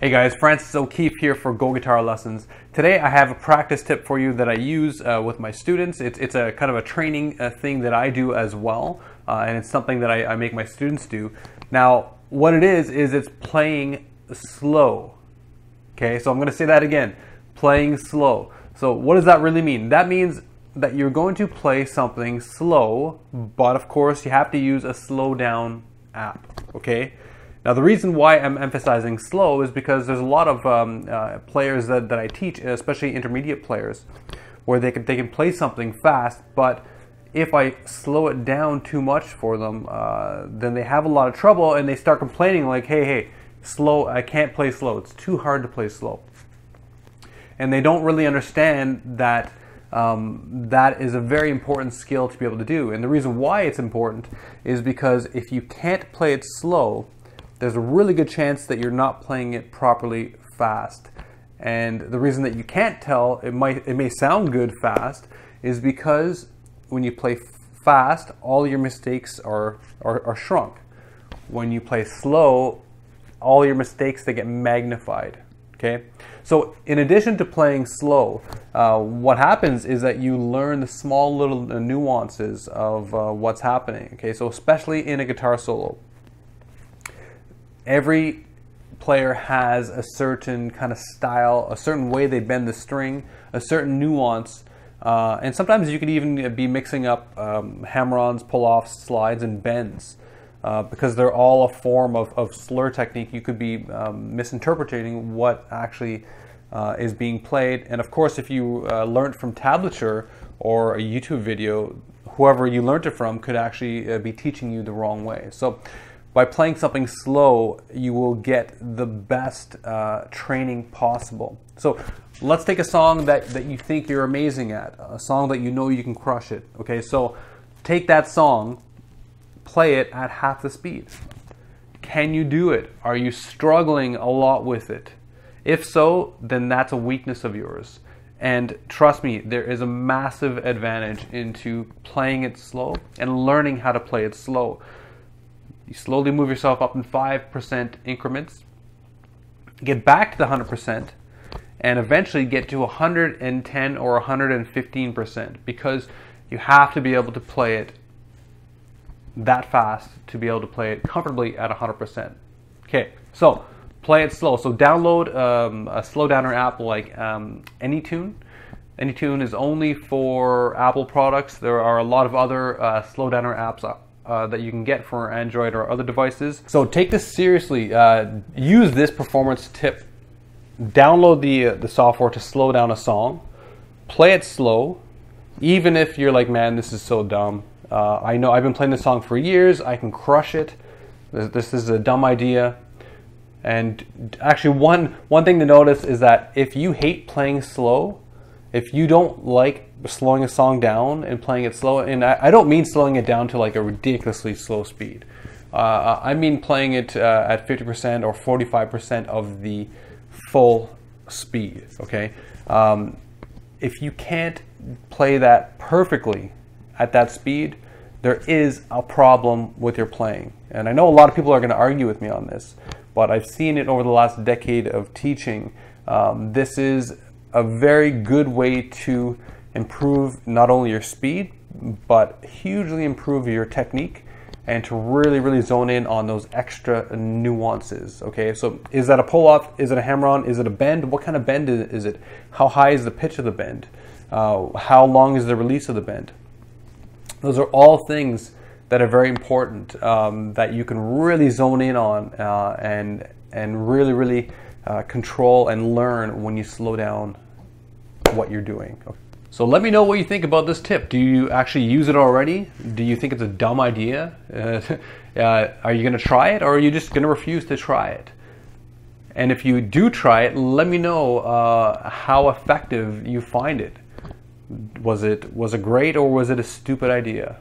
Hey guys, Francis O'Keefe here for Go Guitar Lessons. Today I have a practice tip for you that I use uh, with my students. It's, it's a kind of a training uh, thing that I do as well, uh, and it's something that I, I, make my students do. Now, what it is, is it's playing slow. Okay, so I'm going to say that again, playing slow. So what does that really mean? That means that you're going to play something slow, but of course you have to use a slow down app, okay? Now, the reason why I'm emphasizing slow is because there's a lot of um, uh, players that, that I teach, especially intermediate players, where they can, they can play something fast, but if I slow it down too much for them, uh, then they have a lot of trouble and they start complaining like, hey, hey, slow, I can't play slow. It's too hard to play slow. And they don't really understand that um, that is a very important skill to be able to do. And the reason why it's important is because if you can't play it slow, there's a really good chance that you're not playing it properly fast. And the reason that you can't tell, it might it may sound good fast, is because when you play fast, all your mistakes are, are, are shrunk. When you play slow, all your mistakes they get magnified. Okay, so in addition to playing slow, uh, what happens is that you learn the small little nuances of uh, what's happening. Okay, so especially in a guitar solo, every player has a certain kind of style, a certain way they bend the string, a certain nuance. Uh, and sometimes you could even be mixing up um, hammer-ons, pull-offs, slides, and bends. Uh, because they're all a form of, of slur technique, you could be um, misinterpreting what actually uh, is being played. And of course, if you uh, learned from tablature or a YouTube video, whoever you learned it from could actually uh, be teaching you the wrong way. So by playing something slow, you will get the best uh, training possible. So let's take a song that, that you think you're amazing at, a song that you know you can crush it. Okay, so take that song, play it at half the speed. Can you do it? Are you struggling a lot with it? If so, then that's a weakness of yours. And trust me, there is a massive advantage into playing it slow and learning how to play it slow. You slowly move yourself up in 5% increments, get back to the 100%, and eventually get to 110 or 115% because you have to be able to play it that fast to be able to play it comfortably at 100%. Okay, so play it slow. So download um, a slow downer app like um, Anytune. Anytune is only for Apple products. There are a lot of other uh, slow downer apps uh, that you can get for Android or other devices. So take this seriously. Uh, use this performance tip. Download the uh, the software to slow down a song. Play it slow, even if you're like, man, this is so dumb. Uh, I know I've been playing this song for years. I can crush it. This, this is a dumb idea. And actually, one one thing to notice is that if you hate playing slow, if you don't like slowing a song down and playing it slow, and I, I don't mean slowing it down to like a ridiculously slow speed. Uh, I mean playing it uh, at 50% or 45% of the full speed, okay? Um, if you can't play that perfectly at that speed, there is a problem with your playing. And I know a lot of people are going to argue with me on this, but I've seen it over the last decade of teaching. Um, this is a very good way to improve not only your speed, but hugely improve your technique and to really, really zone in on those extra nuances. Okay, so is that a pull off? Is it a hammer on? Is it a bend? What kind of bend is it? How high is the pitch of the bend? Uh, how long is the release of the bend? Those are all things that are very important um, that you can really zone in on uh, and and really, really uh, control and learn when you slow down what you're doing. So let me know what you think about this tip. Do you actually use it already? Do you think it's a dumb idea? Uh, uh, are you going to try it or are you just going to refuse to try it? And if you do try it, let me know uh, how effective you find it. Was it was it great or was it a stupid idea?